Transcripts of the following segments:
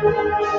Please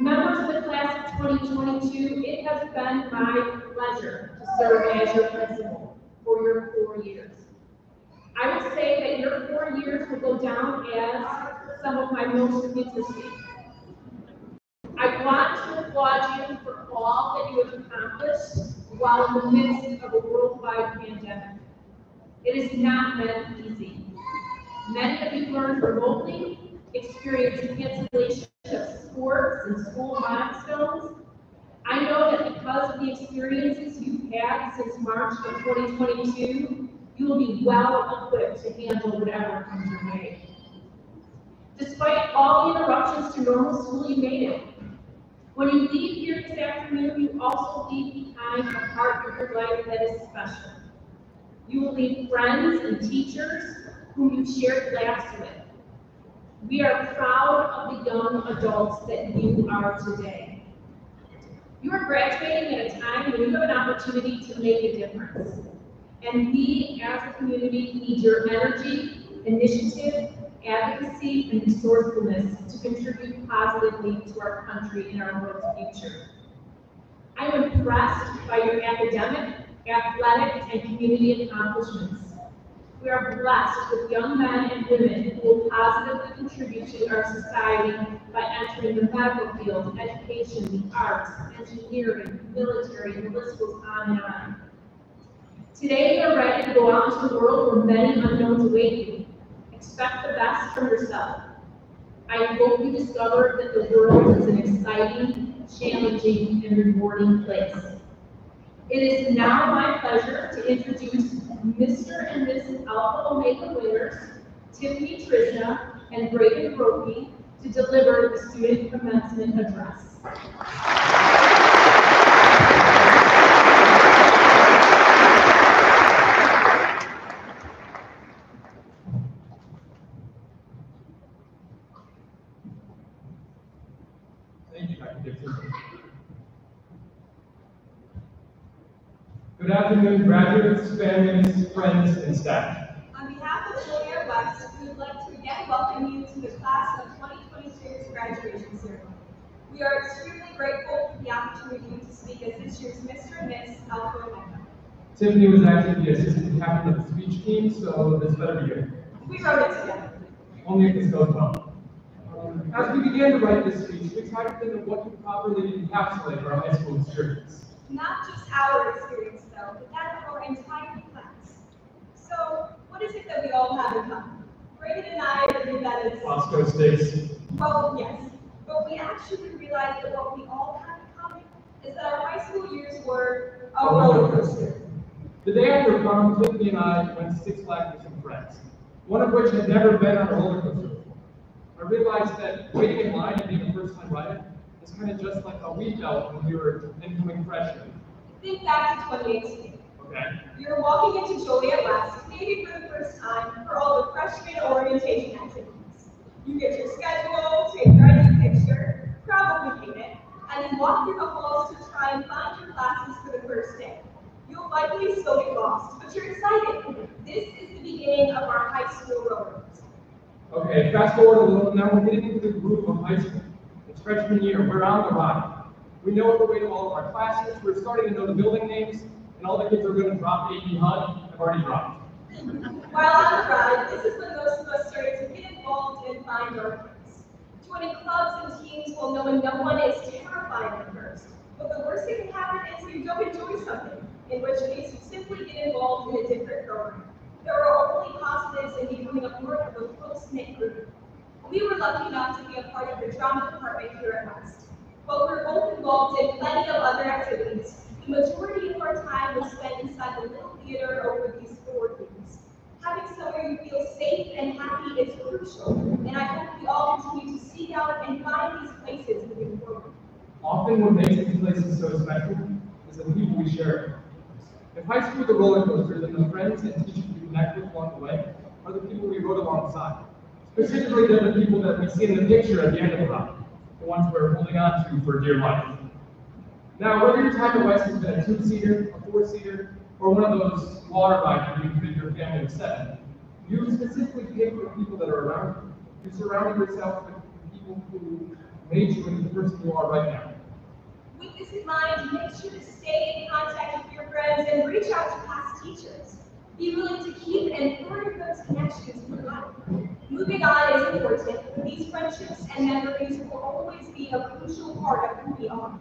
Members of the class of 2022, it has been my pleasure to serve as your principal for your four years. I would say that your four years will go down as some of my most interesting. I want to applaud you for all that you have accomplished while in the midst of a worldwide pandemic. It has not been easy. Many of you learned remotely, experienced cancellation of sports and school milestones. I know that because of the experiences you've had since March of 2022, you will be well equipped to handle whatever comes your way. Despite all the interruptions to normal school, you made it. When you leave here this afternoon, you also leave behind a part of your life that is special. You will leave friends and teachers whom you shared laughs with. We are proud of the young adults that you are today. You are graduating at a time when you have an opportunity to make a difference. And we, as a community, need your energy, initiative, advocacy, and resourcefulness to contribute positively to our country and our world's future. I am impressed by your academic, athletic, and community accomplishments. We are blessed with young men and women who will positively contribute to our society by entering the medical field, education, the arts, engineering, military, and the list goes on and on. Today, you are ready to go out into the world where many unknowns await you. Expect the best from yourself. I hope you discover that the world is an exciting, challenging, and rewarding place. It is now my pleasure to introduce Mr. and Mrs. Alpha Omega winners, Tiffany Trishna and Braden Brophy, to deliver the student commencement address. Thank you, Dr. Dixon. Graduates, families, friends, and staff. On behalf of Joliet West, we would like to again welcome you to the class of 2022's graduation ceremony. We are extremely grateful for the opportunity to speak as this year's Mr. and Miss Alpha Omega. Tiffany was actually the assistant captain of the speech team, so this better be good. We wrote it together. Only if this goes well. As we began to write this speech, we tried to think of what could properly encapsulate our high school experience. Not just our experience our entire class. So what is it that we all have in common? Reagan and I agree that it's, Bosco Stakes. well, yes, but we actually realized that what we all have in common is that our high school years were a roller coaster. The day after prom, Tiffany and I went to Six Flags with some friends, one of which had never been on a roller coaster before. I realized that waiting in line and being a first-time rider is kind of just like how we felt when we were incoming freshmen. Think back to 2018. You're walking into Joliet West, maybe for the first time, for all the freshman orientation activities. You get your schedule, take your ID picture, probably hate it, and then walk through the halls to try and find your classes for the first day. You'll likely still get lost, but you're excited. This is the beginning of our high school road. Okay, fast forward a little, now we're getting into the groove of high school. It's freshman year, we're on the ride. We know the way to all of our classes, we're starting to know the building names, and all the kids are gonna drop AP HUG, have already dropped. While on the ride, this is when most of us started to get involved and find our place. Joining clubs and teams while knowing no one is terrifying at first. But the worst thing that can happen is you don't enjoy something, in which case you simply get involved in a different program. There are only positives in becoming a part of a close-knit group. We were lucky enough to be a part of the drama department here at West. but we were both involved in plenty of other activities, majority of our time was spent inside the little theater over these four things. Having somewhere you feel safe and happy is crucial, and I hope we all continue to seek out and find these places moving forward. Often what makes these places so special is the people we share. In high school, the roller coaster, then the friends and teachers we connect with along the way are the people we rode alongside. Specifically, they're the people that we see in the picture at the end of the ride, the ones we're holding on to for dear life. Now, whether your time at West has been a two-seater, a four-seater, or one of those water rides where you fit your family of seven, you specifically pick the people that are around you. You surround yourself with people who made you into the person you are right now. With this in mind, make sure to stay in contact with your friends and reach out to past teachers. Be willing to keep and further those connections through life. Moving on is important, these friendships and memories will always be a crucial part of who we are.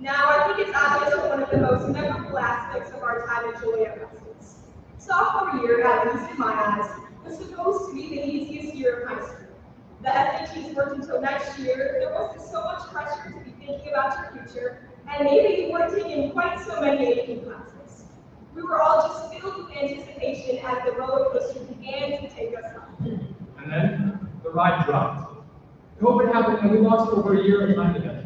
Now, I think it's obvious one of the most memorable aspects of our time at Joliet is sophomore year, at least in my eyes, was supposed to be the easiest year of high school. The SATs worked until next year. There wasn't so much pressure to be thinking about your future, and maybe you weren't taking quite so many AP classes. We were all just filled with anticipation as the roller coaster began to take us up. And then the ride dropped. COVID happened and we lost over a year of time together.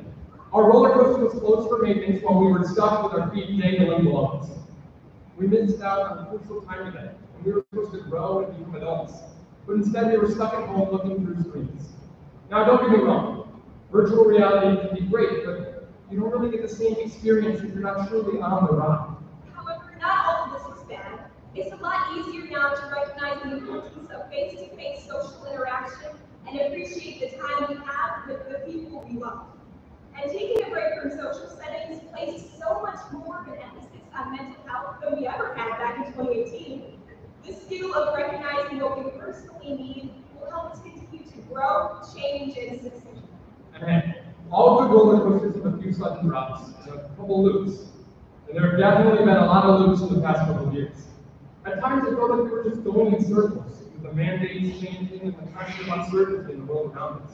Our roller coaster was closed for maintenance while we were stuck with our feet dangling below us. We missed out on crucial time together, and we were supposed to grow and become adults. But instead, we were stuck at home looking through screens. Now, don't get me wrong. Virtual reality can be great, but you don't really get the same experience if you're not truly on the ride. However, not all of this was bad. It's a lot easier now to recognize the importance of face-to-face social interaction and appreciate the time we have with the people we love. And taking a break from social settings places so much more of an emphasis on mental health than we ever had back in 2018. The skill of recognizing what we personally need will help us continue to grow, change, and succeed. And hey, all good roller coasters have a few sudden drops and loops. And there have definitely been a lot of loops in the past couple of years. At times it felt like we were just going in circles, with the mandates changing and the of uncertainty in the world around us.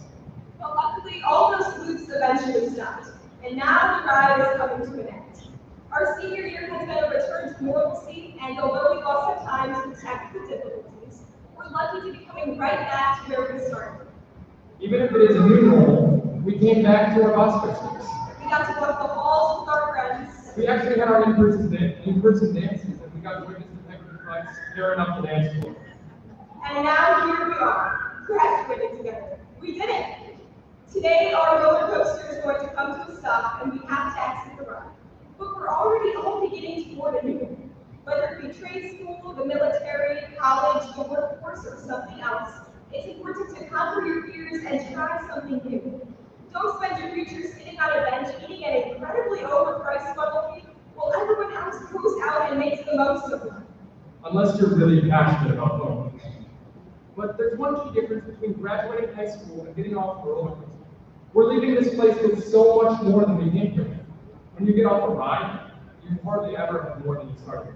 But luckily, all those loops eventually stopped, and now the ride is coming to an end. Our senior year has been a return to normalcy, and although we've also had times with technical difficulties, we're lucky to be coming right back to where we started. Even if it is a new normal, we came back to our Sticks. We got to walk the halls with our friends, We actually had our in-person, dan- in-person dances, and we got to witness the tearing up the dance floor. and now here we are, graduating together. We did it! Today, our roller coaster is going to come to a stop, and we have to exit the ride. But we're already all beginning toward a new one. Whether it be trade school, the military, college, the workforce, or something else, it's important to conquer your fears and try something new. Don't spend your future sitting on a bench eating an incredibly overpriced funnel cake while everyone else goes out and makes the most of them. Unless you're really passionate about bowling. But there's one key difference between graduating high school and getting off the roller coaster. We're leaving this place with so much more than we came here. When you get off a ride, you hardly ever have more than you started.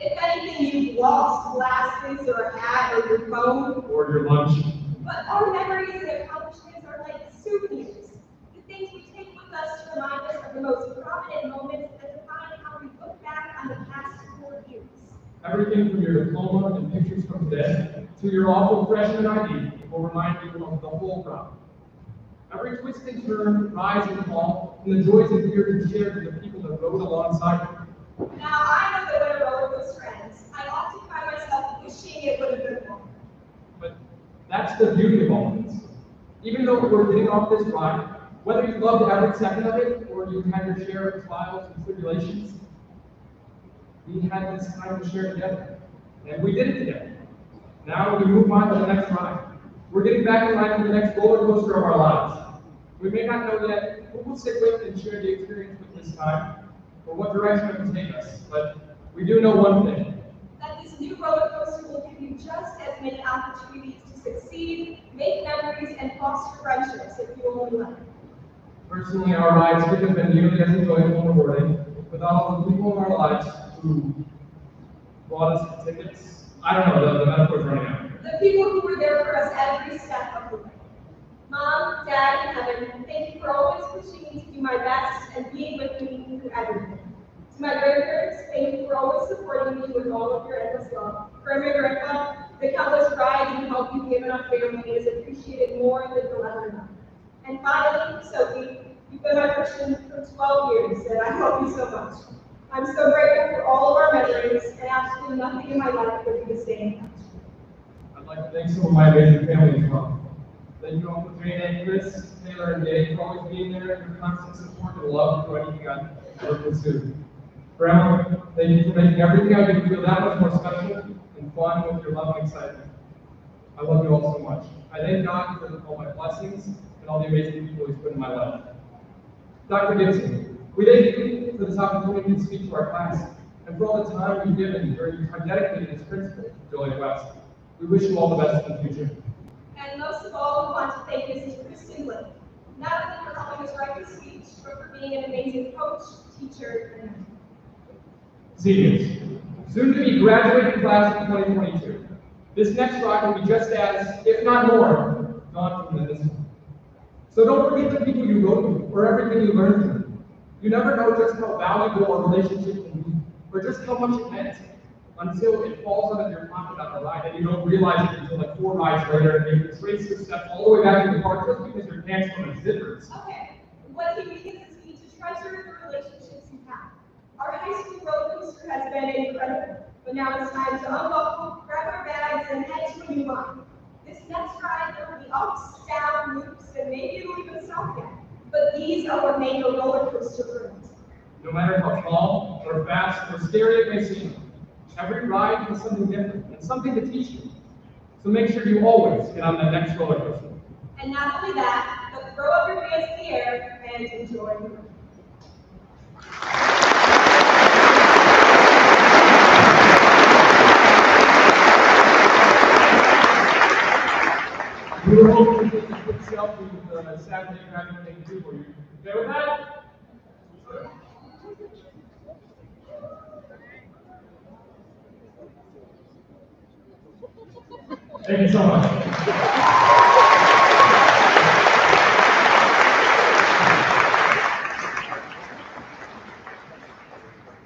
If anything, you've lost glasses or a hat or your phone. Or your lunch. But our memories and accomplishments are like souvenirs. The things we take with us to remind us of the most prominent moments that define how we look back on the past four years. Everything from your diploma and pictures from today to your awful freshman ID will remind you of the whole ride. Every twist and turn, rise and fall, and the joys and fears you shared with the people that rode alongside you. Now, I know that when a roller coaster ends, I often find myself wishing it would have been longer. But that's the beauty of all this. Even though we're getting off this ride, whether you loved every second of it or you had your share of trials and tribulations, we had this time to share together. And we did it together. Now we move on to the next ride. We're getting back in line for the next roller coaster of our lives. We may not know yet who we'll sit with and share the experience with this time, or what direction it will take us, but we do know one thing. That this new roller coaster will give you just as many opportunities to succeed, make memories, and foster friendships if you only let it. Personally, our rides couldn't have been nearly as enjoyable and rewarding without all the people in our lives who bought us the tickets. I don't know, the, the metaphor's running out. The people who were there for us every step of the way. Mom, Dad, and Heaven, thank you for always pushing me to do my best and being with me through everything. To my grandparents, thank you for always supporting me with all of your endless love. For my grandpa, the countless rides and help you've given our family is appreciated more than you'll ever know. And finally, Sophie, you've been my Christian for 12 years, and I love you so much. I'm so grateful for all of our memories, and absolutely nothing in my life would be the same. I'd like to thank some of my amazing family as well. Thank you, Uncle Jane and Chris, Taylor, and Dave for always being there and your constant support and love for I've ever pursued. For Emma, thank you for making everything I do feel that much more special and fun with your love and excitement. I love you all so much. I thank God for all my blessings and all the amazing people He's put in my life. Dr. Gibson, we thank you for this opportunity to speak to our class and for all the time you've given during your time dedicated as principal to Joliet West. We wish you all the best in the future. And most of all, we want to thank Mrs. Kristen Blake, not only for helping us write the speech, but for being an amazing coach, teacher, and mentor. Seniors, soon to be graduating class of 2022. This next ride will be just as, if not more, daunting than this one. So don't forget the people you rode with or everything you learned from. You never know just how valuable a relationship can be, or just how much it meant until it falls out of your pocket on the ride and you don't realize it until like four rides later and you trace your steps all the way back to the park just because your pants don't have zippers. Okay, what he means is we need to treasure the relationships we have. Our high school roller coaster has been incredible, but now it's time to unbuckle, grab our bags, and head to a new line. This next ride, there will be ups, down, loops, and maybe it'll even stop again. Are what make a roller coaster. No matter how tall or fast or scary it may seem, every ride has something different and something to teach you. So make sure you always get on that next roller coaster. And not only that, but throw up your hands in the air and enjoy the ride. We were hoping to take a quick selfie with uh, Saturday graduating group. Are you okay with that? Thank you so much.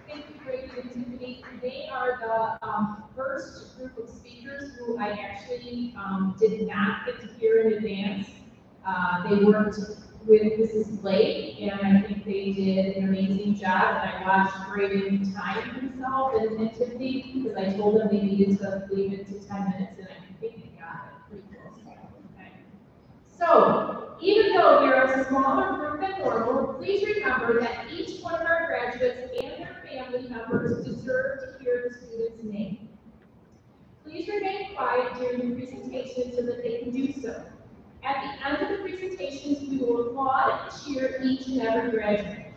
Thank you, Brady and Tiffany. They are the um, first group of speakers who I actually um, did not get to hear in advance. Uh, They worked with Mrs. Blake, and I think they did an amazing job. And I watched Braden time himself and and Tiffany, because I told them they needed to leave it to 10 minutes, and I think they got it pretty close. Okay. So, even though are a smaller group than normal, please remember that each one of our graduates and their family members deserve to hear the student's name. Please remain quiet during the presentation so that they can do so. At the end of the presentations, we will applaud and cheer each and every graduate.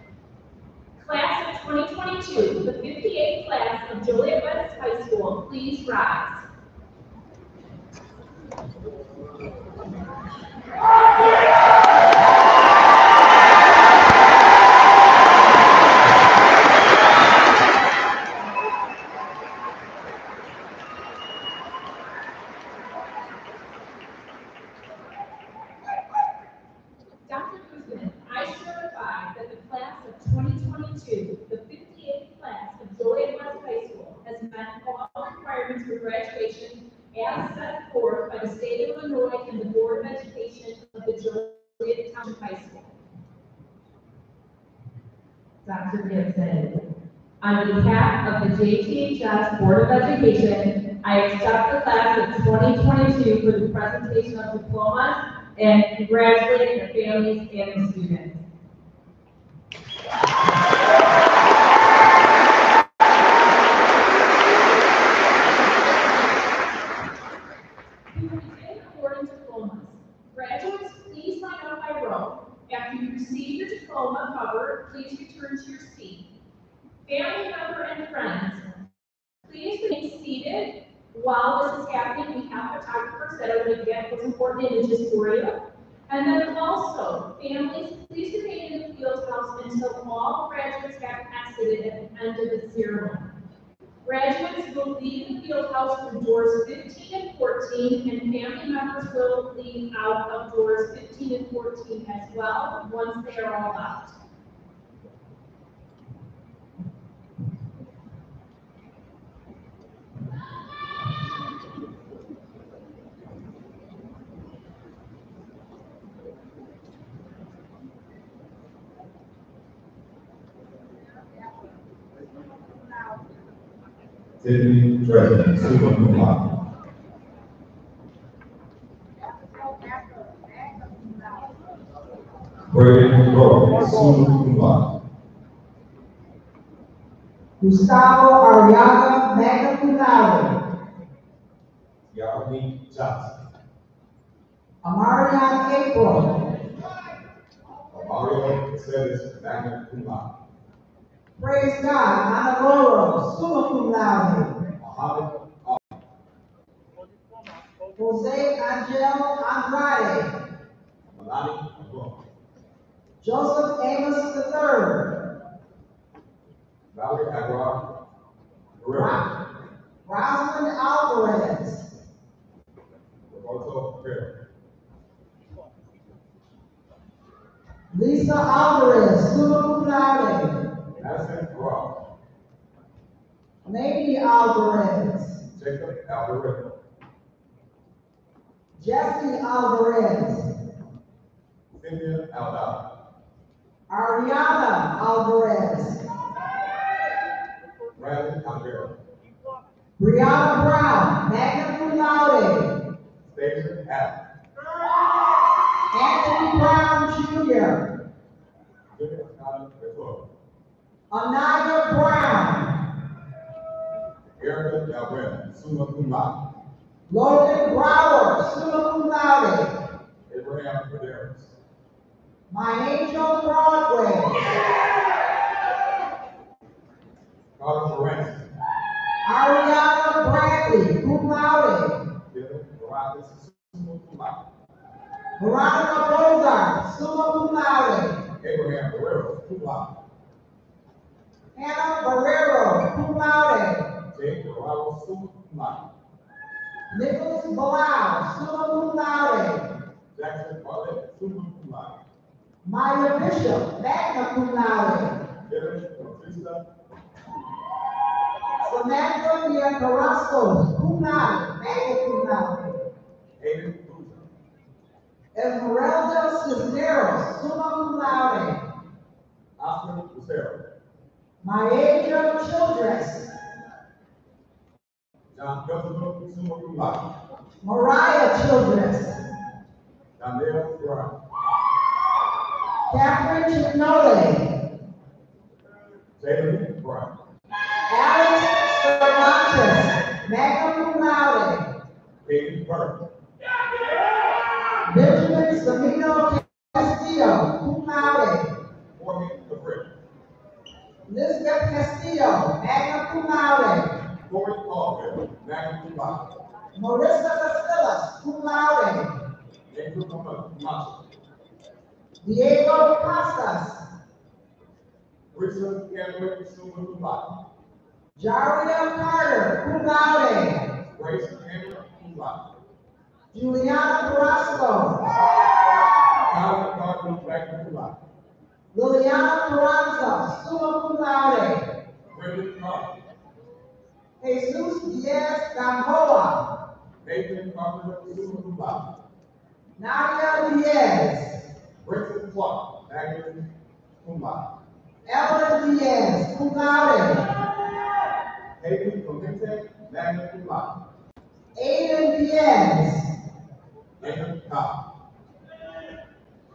Class of 2022, the 58th class of Joliet West High School, please rise. graduation as set forth by the state of Illinois and the Board of Education of the Joliet Township High School. Dr. Gibson. On behalf of the JTHS Board of Education, I accept the class of 2022 for the presentation of diplomas and congratulate their families and the students. We will begin awarding diplomas. Graduates, please line up by row. After you receive your diploma cover, please return to your seat. Family member and friends, please remain seated while this is happening. We have photographers that are going to get those important images for you. And then also, families, please remain in the field house until all graduates have exited at the end of the ceremony. Graduates will leave the field house through doors 15 and 14, and family members will leave out of doors 15 and 14 as well, once they are all out. Tiffany Dresden, summa cum laude. Braden Rhodes, summa cum laude. Gustavo Arriaga, magna cum laude. Johnson. Amarian April. Mario Celis, magna cum laude. Praise God, Manaloro, summa cum laude. Jose Angel Andrade. Joseph Amos III. Valerie Aguilar. Rosalind Alvarez. Roberto. Lisa Alvarez, summa cum laude. Madison Ross. Lady Alvarez. Jacob Alvarez. Jesse Alvarez. Cynthia Aldana. Ariana Alvarez. Brandon Alvera. Brianna Brown, magna cum laude. Stephen Allen. Anthony Brown Jr. Anaya Brown. Erica Alvarez, summa cum laude. Logan Brower, summa cum laude. Abraham Caderas. My Angel Broadway. Carlos Lorenzo. Ariana Bradley, cum laude. Dylan Morales, summa cum laude. Veronica Bozart, summa cum laude. Abraham Guerrero, cum laude. Hannah Barrero, cum laude. James Dorado, summa cum laude. Nicholas Bilal, summa cum laude. Jackson Bartlett, summa cum laude. Maya Bishop, magna cum laude. Derek Bautista, Samantha Mia Carrasco, cum laude, magna cum laude. Hayden Boozer, Esmeralda Cisneros, summa cum laude. Oscar Lucero, Childress, John Gustavo, summa. Mariah Childress, Catherine Chignole, Brown, laude. Marissa Casillas, cum laude. Andrew Camacho, Diego Costas, Richard Cameron, summa cum laude. Jaria Carter, cum laude. Grace Cameron, cum laude. Juliana Carrasco, Colin Cardinal, magna cum laude. Liliana Carranza, summa cum laude. Brendan Carter, Jesus Diaz Gamboa, Nathan Carpenter, summa cum. Nadia Diaz, Brenton Clark, magna cum. Evelyn Diaz, cum. Hayden Clemente, magna cum. Aiden Diaz, Nathan Cobb.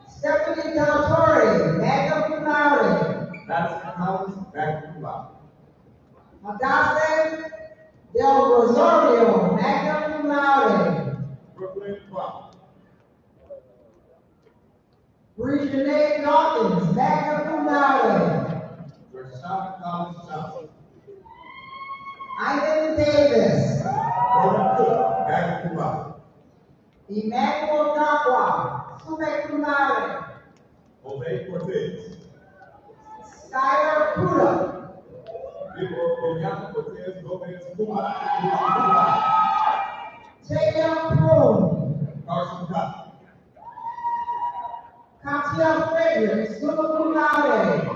Stephanie Del Torre, magna cum. Madison Collins, magna cum laude. Del Rosario, magna cum laude. Brooklyn. Regina Dawkins, magna cum laude. Collins Johnson. Ivan Davis, Roman Cook, magna cum laude. Emmanuel Nakwa, summa cum laude. Jose Cortez. Skylar Puda, Nico Oriana Cortez Gomez, cum laude. Cum laude. Taylor Croom, Carson Cox. Katia Frederick, summa cum laude.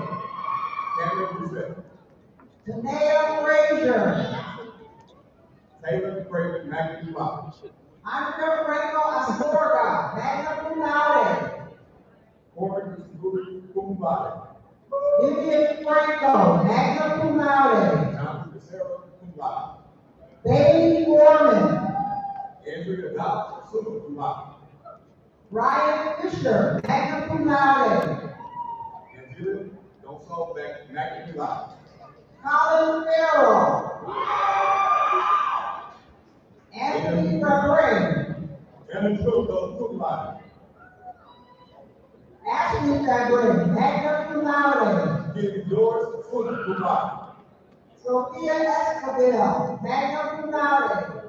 Tanea Frazier, Taylor Craven, magna cum laude. Andrea Franco Astorga, magna cum laude. Corbin cum laude. Vivian Franco, magna cum laude. Jonathan Becerra, cum laude. Bailey Foreman, Andrea Dobbs, summa cum laude. Ryan Fisher, magna cum laude. Andrea, don't Angela Gonçalves, magna cum laude. Colin Farrell. Anthony Fabre, Anna Trudeau, cum laude. Ashley Fabre, magna cum laude. Giving Doris, summa cum laude. Sophia Escobar, magna cum laude.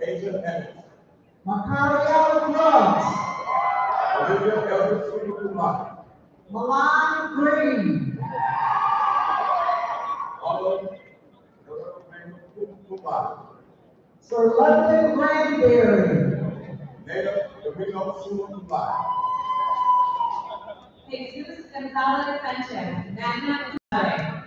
Asia Evans. Macariel Brooks, Olivia Elder, summa cum laude. Milan Green, Olive, cum laude. Sir London Granberry, Nada Domino, summa cum laude. Jesus Gonzalez Sanchez, magna cum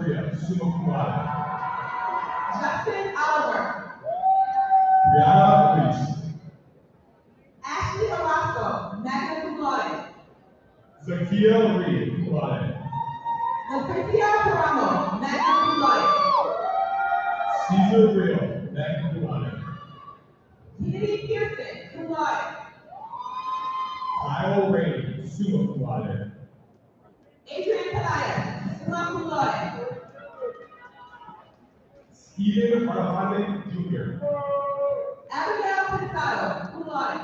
Maestria, summa cum laude. Justin Oliver. Brianna Priest. Ashley Orozco, magna cum laude. Zakia Reed, cum laude. Paramo, magna cum laude. Caesar Real, Steven Farhane Jr. Abigail Pensado, cum laude.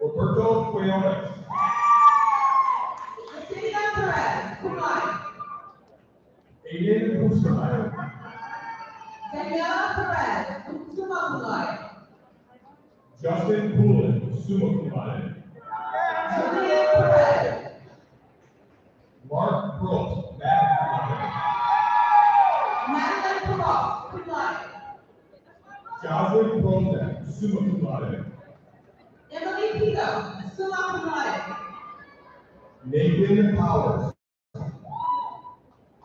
Roberto Quiones. Virginia Perez, cum laude. Aiden Bustamante. Daniela Perez, summa cum laude. Justin Poulin, summa cum laude. Julian Perez. Mark Brooks. Summa cum laude. Emily Pito, summa cum laude. Nathan Powers,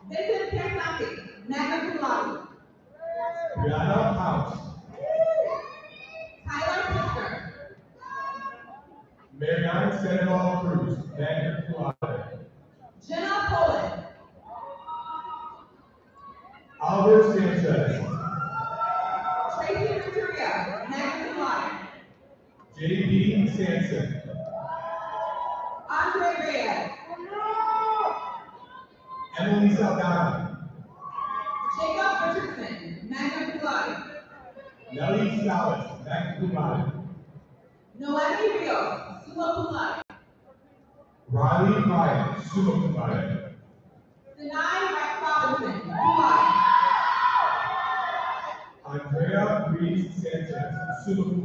Vincent Piasanti, magna cum laude. Brianna House, Tyler Fisker, Marianne Sandoval Cruz, magna cum laude. Jenna Poland, Albert Sanchez, Tracy Venturia, magna cum laude. Sampson, Andre Reyes, Emily Saldana, Jacob Richardson, magna cum laude. Nellie Salas, magna cum laude. Noemi Rios, summa cum laude. Riley Ryan, summa cum laude. Denai Robinson, cum laude. Andrea Reese Sanchez, summa cum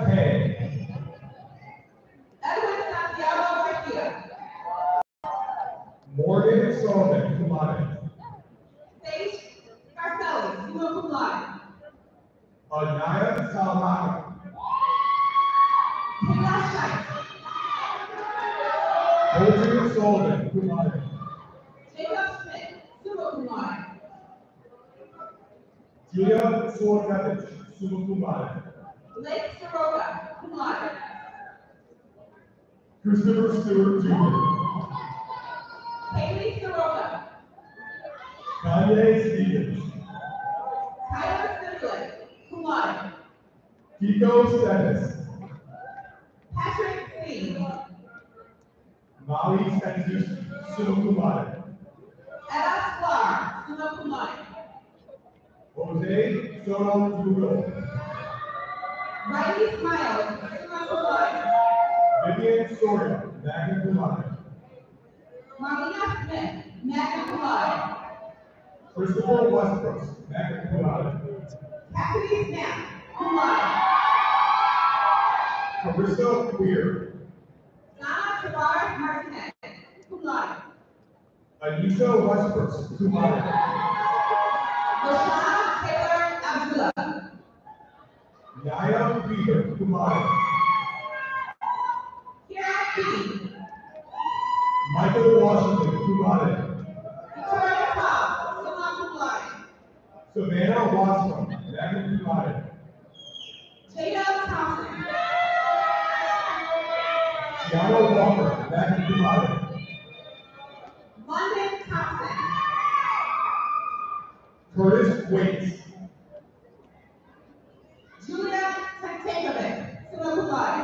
Anaya Salamaka, Kayla Scheidt, Colton Sullivan, cum laude. Jacob Smith, summa cum. Julia Sorkevich, summa cum. Blake Soroka, cum laude. Christopher Stewart Jr., Haley Soroka, Kanye Stevens, Tyler Simulate, cum laude. Kiko Stennis, Patrick C. Molly Stennis, summa cum laude. Ella Sklar, summa cum laude. Jose Soto Dugo, Riley Smiles, summa cum laude. Vivian Soria, magna cum laude. Marlena Smith, magna cum laude. Christopher Westbrook, magna cum laude. Cassidy Snap, laude. Carissa Weir, Donna Tavares Martinez, cum laude. Anissa Westbrook, laude. Lashana Taylor Abdullah, Naya cum laude. Kira Key, Michael Washington, laude. Victoria Cobb, summa laude. Savannah Watson, magna cum laude. Jada Thompson, Gianna Walker, magna cum laude. London Thompson, Curtis Waits, Julia Tantakovic, summa cum laude.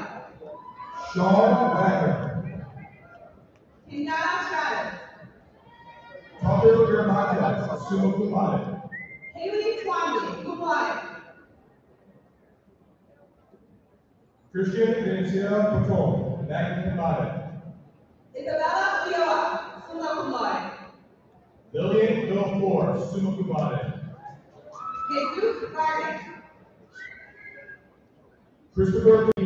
Sean Wagner, Kenyatta Travis, Tucker Yermakis, summa cum laude. Haley Swanby, cum laude. Patron, magna cum laude. Isabella Ulloa, summa cum laude. Lillian Belfour, summa cum laude. Jesus Vargas, Christopher